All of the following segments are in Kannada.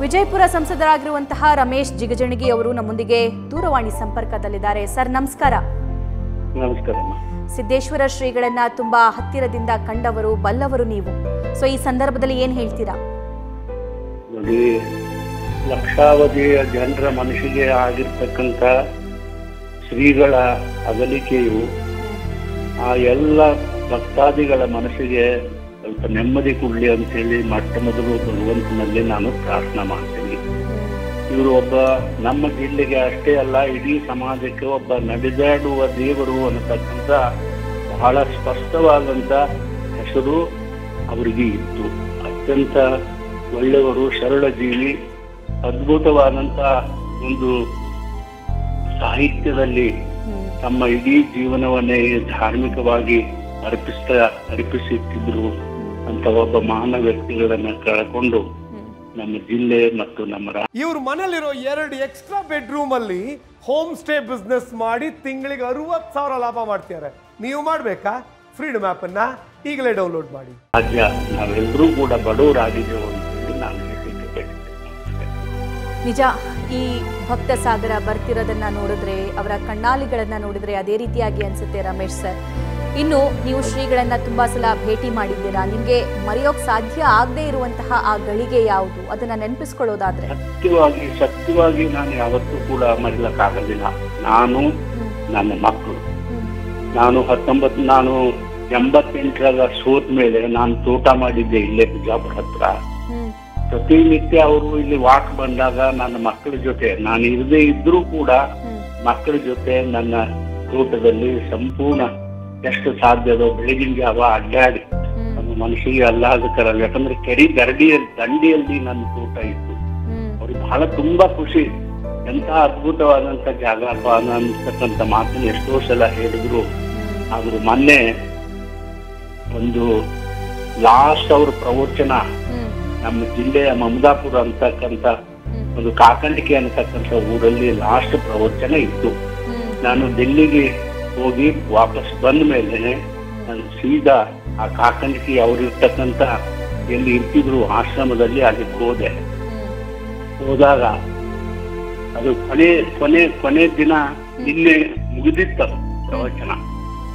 ವಿಜಯಪುರ ಸಂಸದರಾಗಿರುವಂತಹ ರಮೇಶ್ ಜಿಗಜಣಗಿ ಅವರು ನಮ್ಮೊಂದಿಗೆ ದೂರವಾಣಿ ಸಂಪರ್ಕದಲ್ಲಿದ್ದಾರೆ. ಸರ್ ನಮಸ್ಕಾರ. ನಮಸ್ಕಾರ ಸಿದ್ದೇಶ್ವರ ಶ್ರೀಗಳನ್ನ ತುಂಬಾ ಹತ್ತಿರದಿಂದ ಕಂಡವರು ಬಲ್ಲವರು ನೀವು. ಸೊ ಈ ಸಂದರ್ಭದಲ್ಲಿ ಏನ್ ಹೇಳ್ತೀರಾ? ಲಕ್ಷಾವಧಿಯ ಜನರ ಮನಸ್ಸಿಗೆ ಆಗಿರ್ತಕ್ಕಂಥ ಶ್ರೀಗಳ ಅಗಲಿಕೆಯು ಆ ಎಲ್ಲ ಭಕ್ತಾದಿಗಳ ಮನಸ್ಸಿಗೆ ಸ್ವಲ್ಪ ನೆಮ್ಮದಿ ಅಂತ ಹೇಳಿ ಮೊಟ್ಟ ಮೊದಲು ಭಗವಂತನಲ್ಲಿ ನಾನು ಪ್ರಾರ್ಥನೆ ಮಾಡ್ತೀನಿ. ಇವರು ಒಬ್ಬ ನಮ್ಮ ಜಿಲ್ಲೆಗೆ ಅಷ್ಟೇ ಅಲ್ಲ, ಇಡೀ ಸಮಾಜಕ್ಕೆ ಒಬ್ಬ ನಡೆದಾಡುವ ದೇವರು ಅನ್ನತಕ್ಕಂಥ ಬಹಳ ಸ್ಪಷ್ಟವಾದಂತ ಹೆಸರು ಅವರಿಗೆ ಇತ್ತು. ಅತ್ಯಂತ ಒಳ್ಳೆಯವರು ಸರಳ ಜೀವಿ ಅದ್ಭುತವಾದಂತ ಒಂದು ಸಾಹಿತ್ಯದಲ್ಲಿ ತಮ್ಮ ಇಡೀ ಜೀವನವನ್ನೇ ಧಾರ್ಮಿಕವಾಗಿ ಅರ್ಪಿಸ್ತಾ, ಅರ್ಪಿಸುತ್ತಿದ್ರು. ಅಂತ ಒಬ್ಬ ಮಹಾನ ವ್ಯಕ್ತಿಗಳನ್ನ ಕಳ್ಕೊಂಡು ನಮ್ಮ ಜಿಲ್ಲೆ ಮತ್ತು ನಮ್ಮ ಇವ್ರ ಮನೇಲಿರೋ ಎರಡು ಎಕ್ಸ್ಟ್ರಾ ಬೆಡ್ರೂಮ್ ಅಲ್ಲಿ ಹೋಮ್ ಸ್ಟೇ ಬಿಸ್ನೆಸ್ ಮಾಡಿ ತಿಂಗಳಿಗೆ ಅರವತ್ತು ಸಾವಿರ ಲಾಭ ಮಾಡ್ತಿದ್ದಾರೆ ನೀವು ಮಾಡ್ಬೇಕಾ? ಫ್ರೀಡಮ್ ಆಪ್ ಅನ್ನ ಈಗಲೇ ಡೌನ್ಲೋಡ್ ಮಾಡಿ. ರಾಜ್ಯ ನಾವೆಲ್ಲರೂ ಕೂಡ ಬಡವರಾಗಿದ್ದೇವೆ ಅಂತೇಳಿ ನಾನು ನಿಜ ಈ ಭಕ್ತ ಸಾಗರ ಬರ್ತಿರೋದನ್ನ ನೋಡಿದ್ರೆ ಅವರ ಕಣ್ಣಾಲಿಗಳನ್ನ ನೋಡಿದ್ರೆ ಅದೇ ರೀತಿಯಾಗಿ ಅನ್ಸುತ್ತೆ ರಮೇಶ್ ಸರ್. ಇನ್ನು ನೀವು ಶ್ರೀಗಳನ್ನ ತುಂಬಾ ಸಲ ಭೇಟಿ ಮಾಡಿದ್ದೀರಾ? ನಿಮ್ಗೆ ಮರೆಯೋಕ್ ಸಾಧ್ಯ ಆಗದೆ ಇರುವಂತಹ ಆ ಗಳಿಗೆ ಯಾವುದು? ಅದನ್ನ ನೆನಪಿಸ್ಕೊಳ್ಳೋದಾದ್ರೆ. ಸತ್ಯವಾಗಿ ಸತ್ಯವಾಗಿ ನಾನು ಯಾವತ್ತೂ ಕೂಡ ಮರಿಲಕ್ಕಾಗಲಿಲ್ಲ. ನಾನು ನನ್ನ ಮಕ್ಕಳು. ನಾನು ಹತ್ತೊಂಬತ್ತು ನಾನು ಎಂಬತ್ತೆಂಟರಾಗ ಸೋತ ಮೇಲೆ ನಾನು ತೋಟ ಮಾಡಿದ್ದೆ ಇಲ್ಲೇ ಬಿಜಾಪುರ ಹತ್ರ. ಪ್ರತಿನಿತ್ಯ ಅವರು ಇಲ್ಲಿ ವಾಕ್ ಬಂದಾಗ ನನ್ನ ಮಕ್ಕಳ ಜೊತೆ ನಾನು ಇರದೇ ಇದ್ರೂ ಕೂಡ ಮಕ್ಕಳ ಜೊತೆ ನನ್ನ ತೋಟದಲ್ಲಿ ಸಂಪೂರ್ಣ ಎಷ್ಟು ಸಾಧ್ಯವೋ ಬೆಳಗಿನ ಜಾವ ಅಡ್ಡಾಡಿ. ನಮ್ಮ ಮನಸ್ಸಿಗೆ ಅಲ್ಲಾಹಕರಲ್ಲ ಯಾಕಂದ್ರೆ ಕೆರಿ ದರಡಿಯಲ್ಲಿ ದಂಡಿಯಲ್ಲಿ ನನ್ನ ತೋಟ ಇತ್ತು. ಅವ್ರಿಗೆ ಬಹಳ ತುಂಬಾ ಖುಷಿ. ಎಂತ ಅದ್ಭುತವಾದಂತ ಜಾಗ ಅಪ್ಪ ಅಂತಕ್ಕಂಥ ಮಾತನ್ನ ಎಷ್ಟೋ ಸಲ ಹೇಳಿದ್ರು. ಆದ್ರೂ ಮೊನ್ನೆ ಒಂದು ಲಾಸ್ಟ್ ಅವ್ರ ಪ್ರವಚನ ನಮ್ಮ ಜಿಲ್ಲೆಯ ಮಮದಾಪುರ ಅಂತಕ್ಕಂಥ ಒಂದು ಕಾಕಂಡಿಕೆ ಅನ್ನತಕ್ಕಂಥ ಊರಲ್ಲಿ ಲಾಸ್ಟ್ ಪ್ರವಚನ ಇತ್ತು. ನಾನು ಡೆಲ್ಲಿಗೆ ಹೋಗಿ ವಾಪಸ್ ಬಂದ ಮೇಲೆ ನಾನು ಸೀದಾ ಆ ಕಾಕಂಡಿಕೆ ಅವ್ರು ಇರ್ತಕ್ಕಂಥ ಎಲ್ಲಿ ಇರ್ತಿದ್ರು ಆಶ್ರಮದಲ್ಲಿ ಅಲ್ಲಿ ಹೋದೆ. ಹೋದಾಗ ಅದು ಕೊನೆ ಕೊನೆ ಕೊನೆ ದಿನ ನಿನ್ನೆ ಮುಗಿದಿತ್ತು ಪ್ರವಚನ.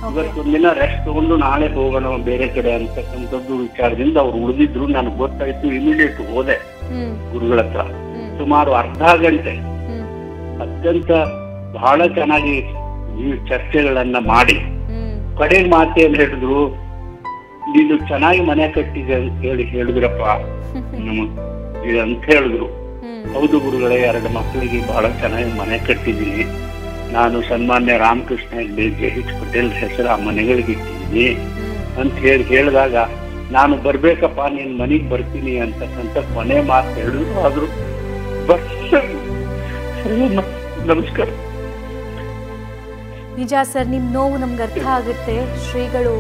ಓಕೆ ದಿನ ರೆಸ್ಟ್ ತಗೊಂಡು ನಾಳೆ ಹೋಗೋಣ ಬೇರೆ ಕಡೆ ಅಂತಕ್ಕಂಥದ್ದು ವಿಚಾರದಿಂದ ಅವ್ರು ಉಳಿದಿದ್ರು. ನನಗೆ ಗೊತ್ತಾಯ್ತು ಇಮಿಡಿಯೇಟ್ ಹೋದೆ ಗುರುಗಳ ಹತ್ರ. ಸುಮಾರು ಅರ್ಧ ಗಂಟೆ. ಅತ್ಯಂತ ಬಹಳ ಚೆನ್ನಾಗಿ ಈ ಚರ್ಚೆಗಳನ್ನ ಮಾಡಿ. ಕಡೆ ಕಡೆಗೆ ಮಾತೇನ್ ಹೇಳಿದ್ರು? ನೀನು ಚೆನ್ನಾಗಿ ಮನೆ ಕಟ್ಟಿದೆ ಅಂತ ಹೇಳಿ ಹೇಳಿದ್ರಪ್ಪ. ಅಂತ ಹೇಳಿದ್ರು. ಹೌದು ಗುರುಗಳೇ ಎರಡು ಮಕ್ಕಳಿಗೆ ಬಹಳ ಚೆನ್ನಾಗಿ ಮನೆ ಕಟ್ಟಿದ್ದೀನಿ. ನಾನು ಸನ್ಮಾನ್ಯ ರಾಮಕೃಷ್ಣ ಹೆಗ್ಡೆ ಜೆ ಎಚ್ ಪಟೇಲ್ ಹೆಸರು ಆ ಮನೆಗಳಿಗೆ ಇಟ್ಟಿದ್ದೀನಿ. ಅಂತ ಹೇಳಿ ಹೇಳಿದಾಗ ನಾನು ಬರ್ಬೇಕಪ್ಪ ನೀನ್ ಮನೆಗ್ ಬರ್ತೀನಿ ಅಂತಕ್ಕಂಥ ಕೊನೆ ಮಾತು ಹೇಳಿದ್ರು ಆದ್ರು. ಬರ್ತಾರೆ. ನಮಸ್ಕಾರ. ನಿಜ ಸರ್ ನಿಮ್ಮ ನೋವು ನಮ್ಗೆ ಅರ್ಥ ಆಗುತ್ತೆ. ಶ್ರೀಗಳು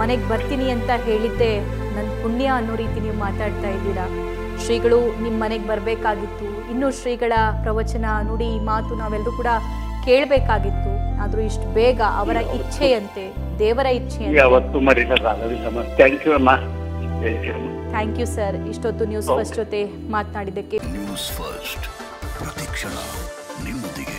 ಮನೆಗೆ ಬರ್ತೀನಿ ಅಂತ ಹೇಳಿದ್ದೆ. ನನ್ನ ಪುಣ್ಯ ಅನ್ನೋ ರೀತಿ ನೀವು ಮಾತಾಡ್ತಾ ಇದ್ದೀರಾ. ಶ್ರೀಗಳು ನಿಮ್ಮ ಮನೆಗೆ ಬರಬೇಕಾಗಿತ್ತು. ಇನ್ನೂ ಶ್ರೀಗಳ ಪ್ರವಚನ ನುಡಿ ಮಾತು ನಾವೆಲ್ಲರೂ ಕೂಡ ಕೇಳಬೇಕಾಗಿತ್ತು. ಆದರೂ ಇಷ್ಟು ಬೇಗ ಅವರ ಇಚ್ಛೆಯಂತೆ ದೇವರ ಇಚ್ಛೆಯಂತೆ. ಥ್ಯಾಂಕ್ ಯು ಸರ್ ಇಷ್ಟೊತ್ತು ನ್ಯೂಸ್ ಫಸ್ಟ್ ಜೊತೆ ಮಾತನಾಡಿದ್ದಕ್ಕೆ. ನ್ಯೂಸ್ ಫಸ್ಟ್ ಪ್ರತಿಕ್ಷಣ ನಿಮ್ಮೊಂದಿಗೆ.